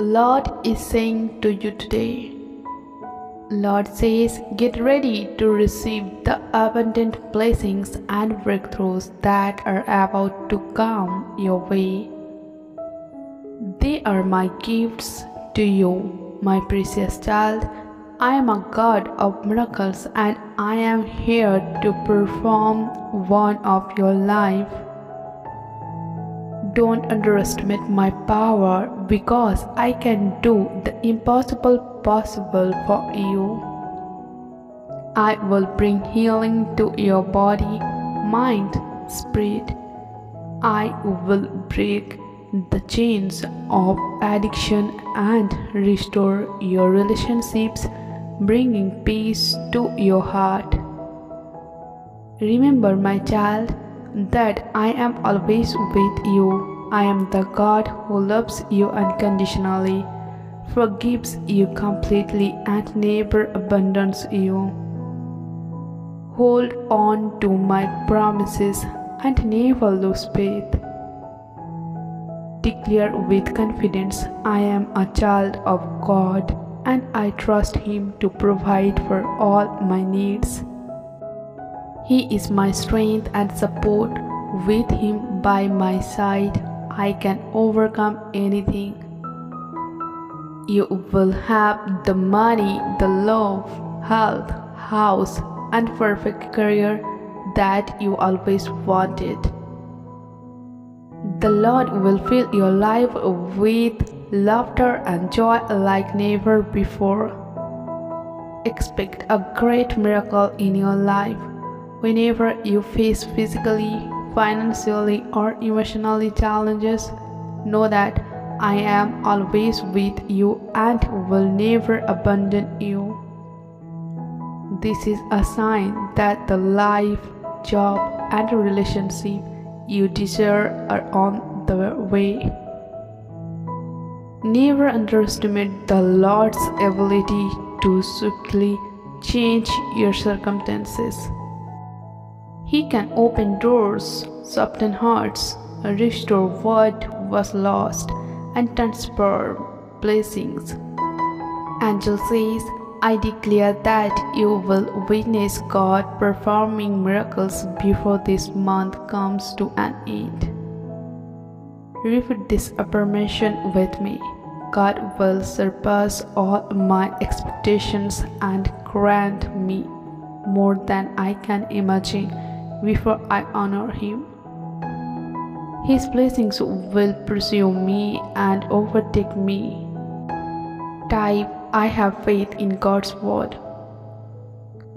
Lord is saying to you today, Lord says, get ready to receive the abundant blessings and breakthroughs that are about to come your way. They are my gifts to you, my precious child. I am a God of miracles and I am here to perform one of your life. Don't underestimate my power because I can do the impossible possible for you. I will bring healing to your body, mind, spirit. I will break the chains of addiction and restore your relationships, bringing peace to your heart. Remember, my child that I am always with you. I am the God who loves you unconditionally, forgives you completely, and never abandons you. Hold on to my promises and never lose faith. Declare with confidence, I am a child of God and I trust Him to provide for all my needs. He is my strength and support. With Him by my side, I can overcome anything. You will have the money, the love, health, house, and perfect career that you always wanted. The Lord will fill your life with laughter and joy like never before. Expect a great miracle in your life Whenever you face physically, financially, or emotionally challenges, know that I am always with you and will never abandon you. This is a sign that the life, job, and relationship you desire are on the way. Never underestimate the Lord's ability to swiftly change your circumstances. He can open doors, soften hearts, restore what was lost, and transfer blessings. Angel says, I declare that you will witness God performing miracles before this month comes to an end. Repeat this affirmation with me. God will surpass all my expectations and grant me more than I can imagine before I honor Him. His blessings will pursue me and overtake me. Type, I have faith in God's word.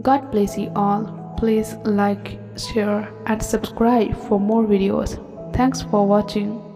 God bless you all. Please like, share, and subscribe for more videos. Thanks for watching.